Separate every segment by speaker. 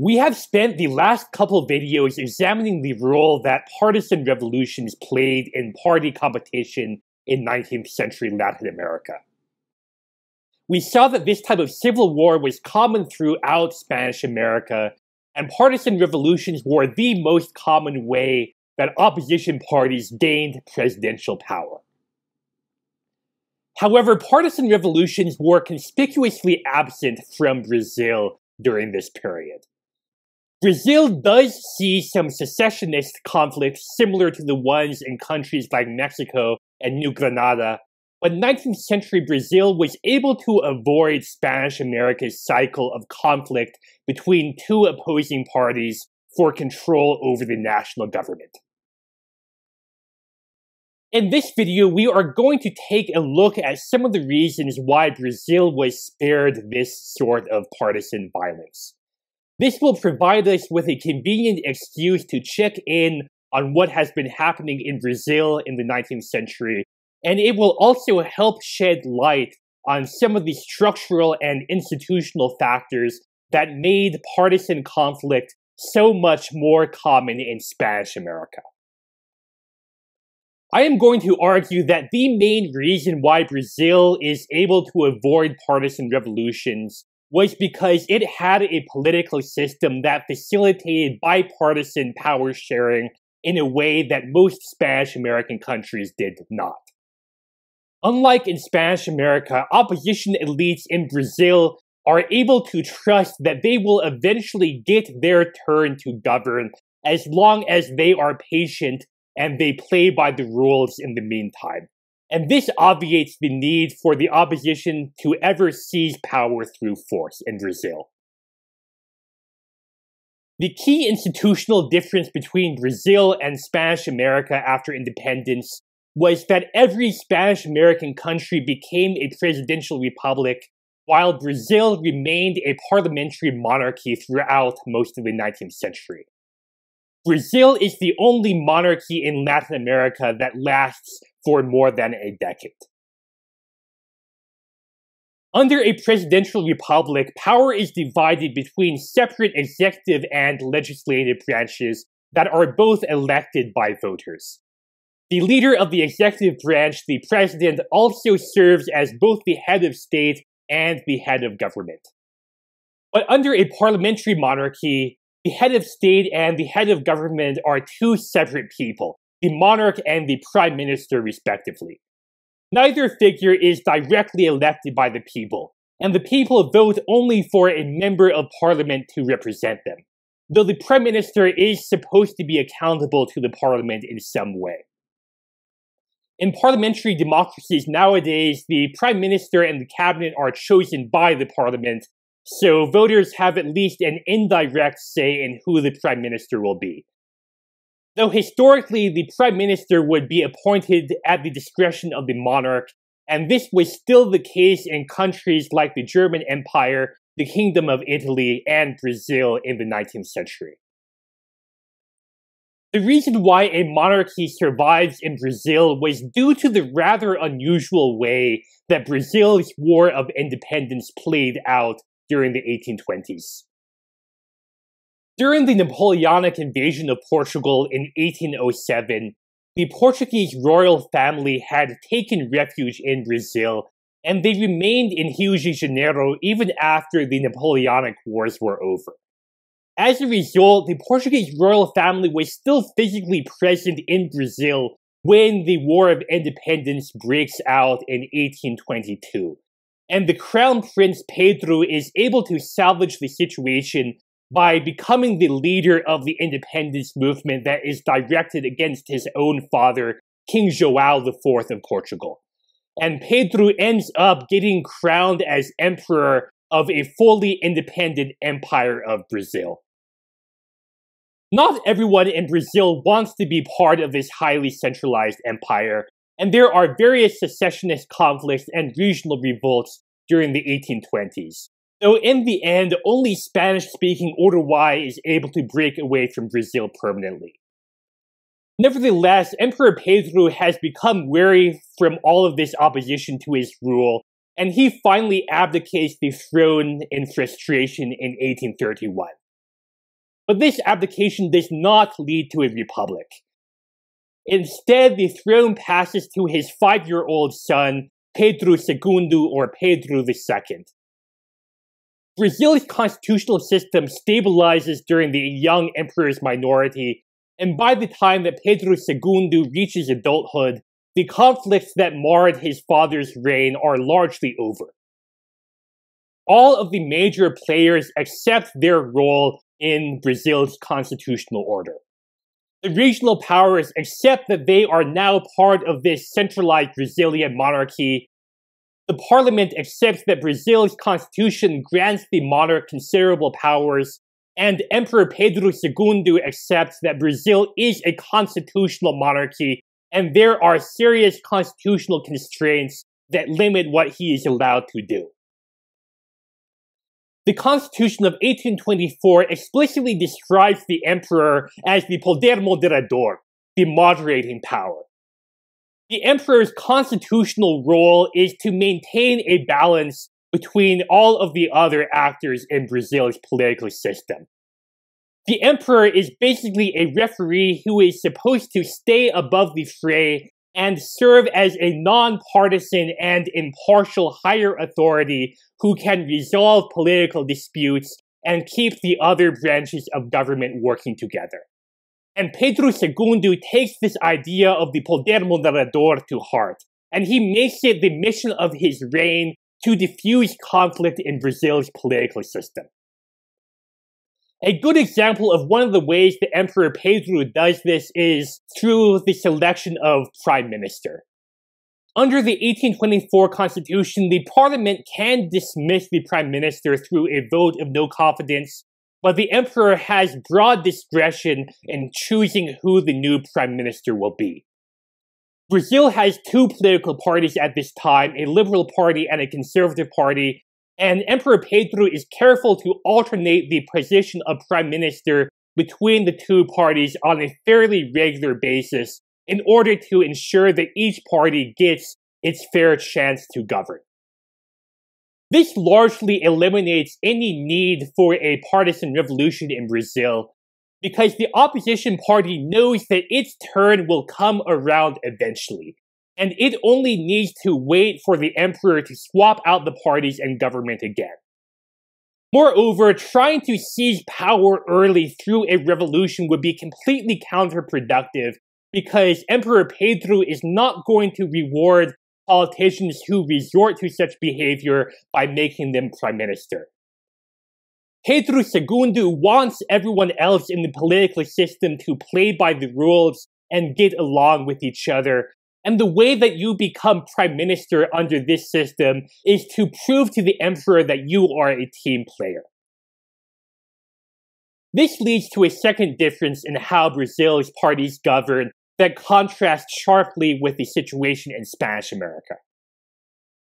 Speaker 1: We have spent the last couple of videos examining the role that partisan revolutions played in party competition in 19th century Latin America. We saw that this type of civil war was common throughout Spanish America, and partisan revolutions were the most common way that opposition parties gained presidential power. However, partisan revolutions were conspicuously absent from Brazil during this period. Brazil does see some secessionist conflicts similar to the ones in countries like Mexico and New Granada, but 19th century Brazil was able to avoid Spanish America's cycle of conflict between two opposing parties for control over the national government. In this video, we are going to take a look at some of the reasons why Brazil was spared this sort of partisan violence. This will provide us with a convenient excuse to check in on what has been happening in Brazil in the 19th century, and it will also help shed light on some of the structural and institutional factors that made partisan conflict so much more common in Spanish America. I am going to argue that the main reason why Brazil is able to avoid partisan revolutions was because it had a political system that facilitated bipartisan power sharing in a way that most Spanish American countries did not. Unlike in Spanish America, opposition elites in Brazil are able to trust that they will eventually get their turn to govern as long as they are patient and they play by the rules in the meantime. And this obviates the need for the opposition to ever seize power through force in Brazil. The key institutional difference between Brazil and Spanish America after independence was that every Spanish American country became a presidential republic, while Brazil remained a parliamentary monarchy throughout most of the 19th century. Brazil is the only monarchy in Latin America that lasts for more than a decade. Under a presidential republic, power is divided between separate executive and legislative branches that are both elected by voters. The leader of the executive branch, the president, also serves as both the head of state and the head of government. But under a parliamentary monarchy, the head of state and the head of government are two separate people, the monarch and the prime minister, respectively. Neither figure is directly elected by the people, and the people vote only for a member of parliament to represent them, though the prime minister is supposed to be accountable to the parliament in some way. In parliamentary democracies nowadays, the prime minister and the cabinet are chosen by the parliament, so voters have at least an indirect say in who the prime minister will be. Though historically, the prime minister would be appointed at the discretion of the monarch, and this was still the case in countries like the German Empire, the Kingdom of Italy, and Brazil in the 19th century. The reason why a monarchy survives in Brazil was due to the rather unusual way that Brazil's War of Independence played out during the 1820s. During the Napoleonic invasion of Portugal in 1807, the Portuguese royal family had taken refuge in Brazil, and they remained in Rio de Janeiro even after the Napoleonic Wars were over. As a result, the Portuguese royal family was still physically present in Brazil when the War of Independence breaks out in 1822. And the Crown Prince Pedro is able to salvage the situation by becoming the leader of the independence movement that is directed against his own father, King João IV of Portugal. And Pedro ends up getting crowned as emperor of a fully independent empire of Brazil. Not everyone in Brazil wants to be part of this highly centralized empire, and there are various secessionist conflicts and regional revolts during the 1820s. So in the end, only Spanish-speaking Uruguay is able to break away from Brazil permanently. Nevertheless, Emperor Pedro has become weary from all of this opposition to his rule, and he finally abdicates the throne in frustration in 1831. but this abdication does not lead to a republic. Instead, the throne passes to his five-year-old son, Pedro II or Pedro II. Brazil's constitutional system stabilizes during the young emperor's minority, and by the time that Pedro II reaches adulthood, the conflicts that marred his father's reign are largely over. All of the major players accept their role in Brazil's constitutional order. The regional powers accept that they are now part of this centralized Brazilian monarchy. The parliament accepts that Brazil's constitution grants the monarch considerable powers, and Emperor Pedro II accepts that Brazil is a constitutional monarchy, and there are serious constitutional constraints that limit what he is allowed to do. The Constitution of 1824 explicitly describes the emperor as the poder moderador, the moderating power. The emperor's constitutional role is to maintain a balance between all of the other actors in Brazil's political system. The emperor is basically a referee who is supposed to stay above the fray and serve as a nonpartisan and impartial higher authority who can resolve political disputes and keep the other branches of government working together. And Pedro II takes this idea of the poder moderador to heart, and he makes it the mission of his reign to diffuse conflict in Brazil's political system. A good example of one of the ways the Emperor Pedro does this is through the selection of prime minister. Under the 1824 constitution, the parliament can dismiss the prime minister through a vote of no confidence, but the emperor has broad discretion in choosing who the new prime minister will be. Brazil has two political parties at this time, a liberal party and a conservative party, and Emperor Pedro is careful to alternate the position of prime minister between the two parties on a fairly regular basis in order to ensure that each party gets its fair chance to govern. This largely eliminates any need for a partisan revolution in Brazil because the opposition party knows that its turn will come around eventually and it only needs to wait for the emperor to swap out the parties and government again. Moreover, trying to seize power early through a revolution would be completely counterproductive because Emperor Pedro is not going to reward politicians who resort to such behavior by making them prime minister. Pedro II wants everyone else in the political system to play by the rules and get along with each other and the way that you become prime minister under this system is to prove to the emperor that you are a team player. This leads to a second difference in how Brazil's parties govern that contrasts sharply with the situation in Spanish America.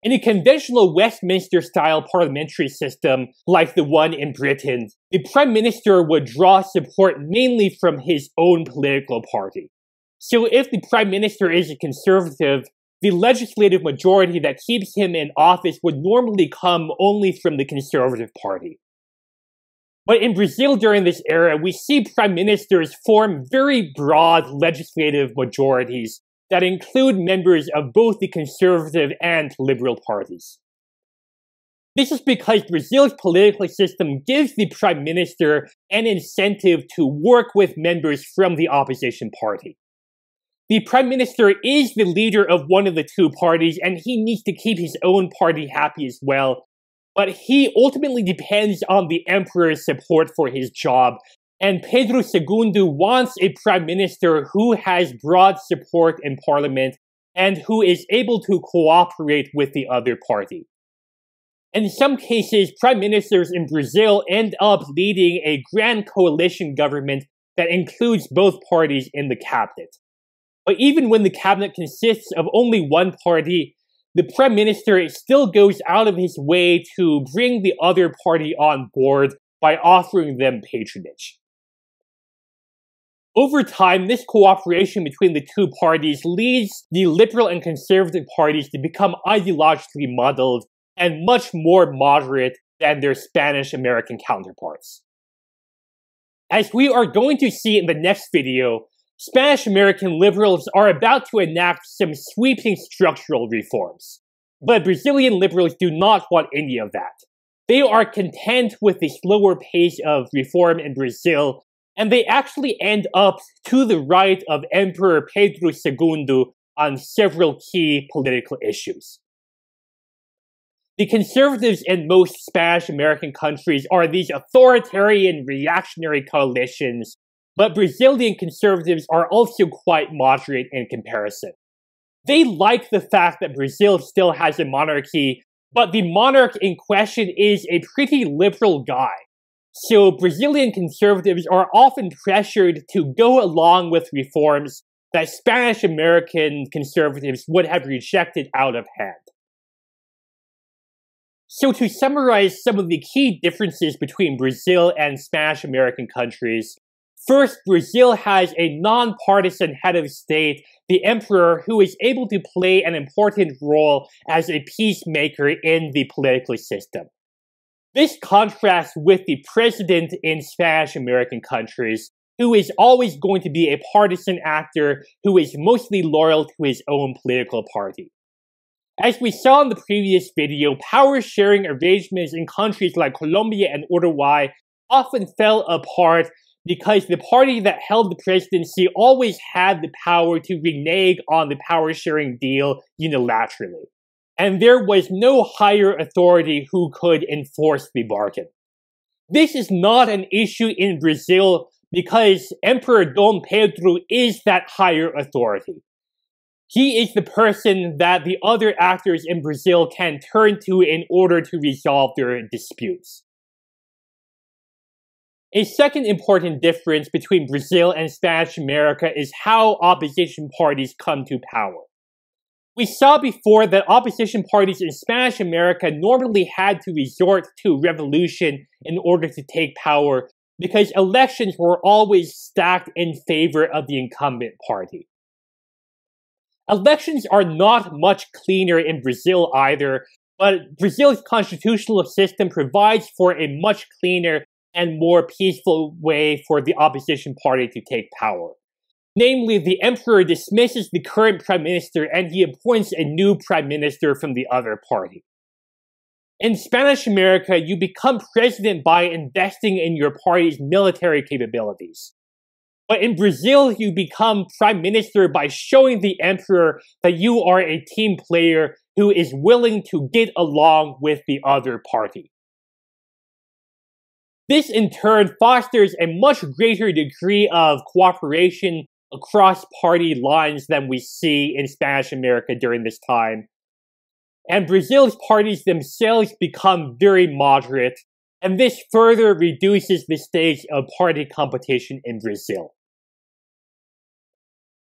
Speaker 1: In a conventional Westminster style parliamentary system like the one in Britain, the prime minister would draw support mainly from his own political party. So if the prime minister is a conservative, the legislative majority that keeps him in office would normally come only from the conservative party. But in Brazil during this era, we see prime ministers form very broad legislative majorities that include members of both the conservative and liberal parties. This is because Brazil's political system gives the prime minister an incentive to work with members from the opposition party. The prime minister is the leader of one of the two parties, and he needs to keep his own party happy as well. But he ultimately depends on the emperor's support for his job, and Pedro II wants a prime minister who has broad support in parliament and who is able to cooperate with the other party. In some cases, prime ministers in Brazil end up leading a grand coalition government that includes both parties in the cabinet. But even when the cabinet consists of only one party, the prime minister still goes out of his way to bring the other party on board by offering them patronage. Over time, this cooperation between the two parties leads the liberal and conservative parties to become ideologically muddled and much more moderate than their Spanish American counterparts. As we are going to see in the next video, Spanish American liberals are about to enact some sweeping structural reforms. But Brazilian liberals do not want any of that. They are content with the slower pace of reform in Brazil, and they actually end up to the right of Emperor Pedro II on several key political issues. The conservatives in most Spanish American countries are these authoritarian reactionary coalitions, but Brazilian conservatives are also quite moderate in comparison. They like the fact that Brazil still has a monarchy, but the monarch in question is a pretty liberal guy. So Brazilian conservatives are often pressured to go along with reforms that Spanish American conservatives would have rejected out of hand. So to summarize some of the key differences between Brazil and Spanish American countries, first, Brazil has a nonpartisan head of state, the emperor, who is able to play an important role as a peacemaker in the political system. This contrasts with the president in Spanish American countries, who is always going to be a partisan actor who is mostly loyal to his own political party. As we saw in the previous video, power sharing arrangements in countries like Colombia and Uruguay often fell apart because the party that held the presidency always had the power to renege on the power sharing deal unilaterally. And there was no higher authority who could enforce the bargain. This is not an issue in Brazil because Emperor Dom Pedro is that higher authority. He is the person that the other actors in Brazil can turn to in order to resolve their disputes. A second important difference between Brazil and Spanish America is how opposition parties come to power. We saw before that opposition parties in Spanish America normally had to resort to revolution in order to take power because elections were always stacked in favor of the incumbent party. Elections are not much cleaner in Brazil either, but Brazil's constitutional system provides for a much cleaner and more peaceful way for the opposition party to take power. Namely, the emperor dismisses the current prime minister and he appoints a new prime minister from the other party. In Spanish America, you become president by investing in your party's military capabilities. But in Brazil, you become prime minister by showing the emperor that you are a team player who is willing to get along with the other party. This in turn fosters a much greater degree of cooperation across party lines than we see in Spanish America during this time. And Brazil's parties themselves become very moderate, and this further reduces the stage of party competition in Brazil.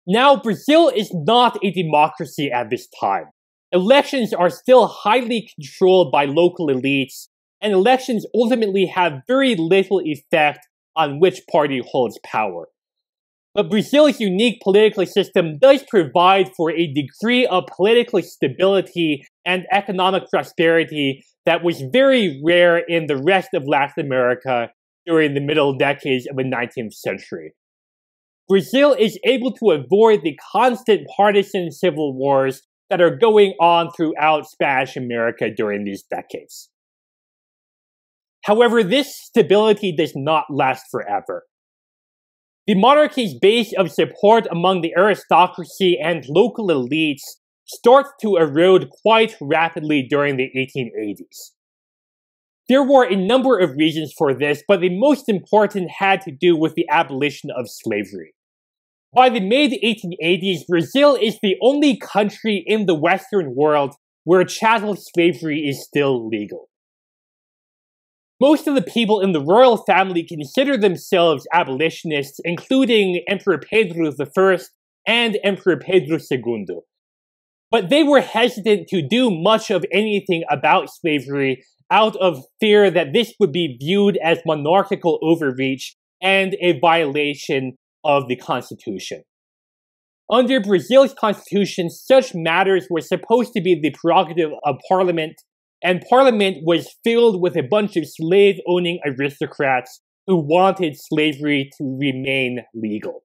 Speaker 1: Now, Brazil is not a democracy at this time. Elections are still highly controlled by local elites, and elections ultimately have very little effect on which party holds power. But Brazil's unique political system does provide for a degree of political stability and economic prosperity that was very rare in the rest of Latin America during the middle decades of the 19th century. Brazil is able to avoid the constant partisan civil wars that are going on throughout Spanish America during these decades. However, this stability does not last forever. The monarchy's base of support among the aristocracy and local elites starts to erode quite rapidly during the 1880s. There were a number of reasons for this, but the most important had to do with the abolition of slavery. By the mid 1880s, Brazil is the only country in the Western world where chattel slavery is still legal. Most of the people in the royal family consider themselves abolitionists, including Emperor Pedro I and Emperor Pedro II. But they were hesitant to do much of anything about slavery out of fear that this would be viewed as monarchical overreach and a violation of the Constitution. Under Brazil's constitution, such matters were supposed to be the prerogative of Parliament, and Parliament was filled with a bunch of slave owning aristocrats who wanted slavery to remain legal.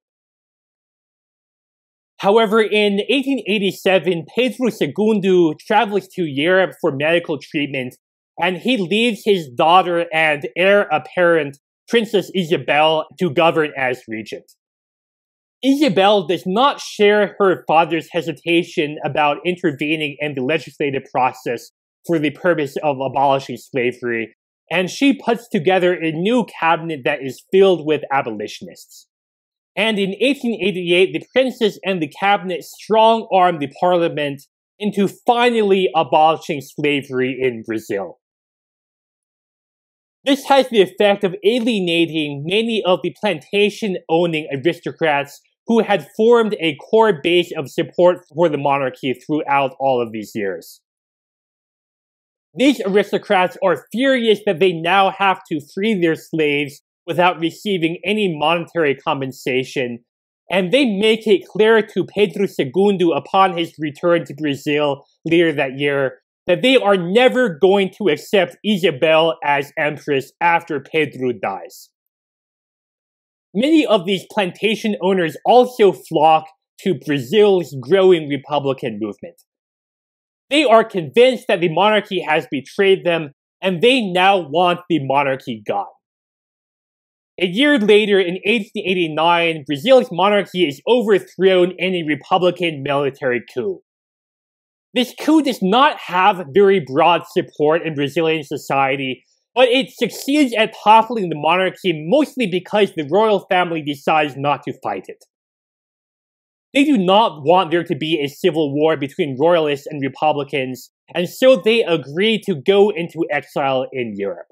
Speaker 1: However, in 1887, Pedro II travels to Europe for medical treatment, and he leaves his daughter and heir apparent, Princess Isabel, to govern as regent. Isabel does not share her father's hesitation about intervening in the legislative process for the purpose of abolishing slavery, and she puts together a new cabinet that is filled with abolitionists. And in 1888, the princess and the cabinet strong armed the parliament into finally abolishing slavery in Brazil. This has the effect of alienating many of the plantation owning aristocrats who had formed a core base of support for the monarchy throughout all of these years. These aristocrats are furious that they now have to free their slaves without receiving any monetary compensation, and they make it clear to Pedro II upon his return to Brazil later that year that they are never going to accept Isabel as empress after Pedro dies. Many of these plantation owners also flock to Brazil's growing Republican movement. They are convinced that the monarchy has betrayed them, and they now want the monarchy gone. A year later, in 1889, Brazil's monarchy is overthrown in a Republican military coup. This coup does not have very broad support in Brazilian society, but it succeeds at toppling the monarchy mostly because the royal family decides not to fight it. They do not want there to be a civil war between royalists and republicans, and so they agree to go into exile in Europe.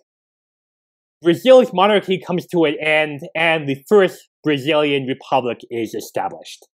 Speaker 1: Brazil's monarchy comes to an end, and the first Brazilian republic is established.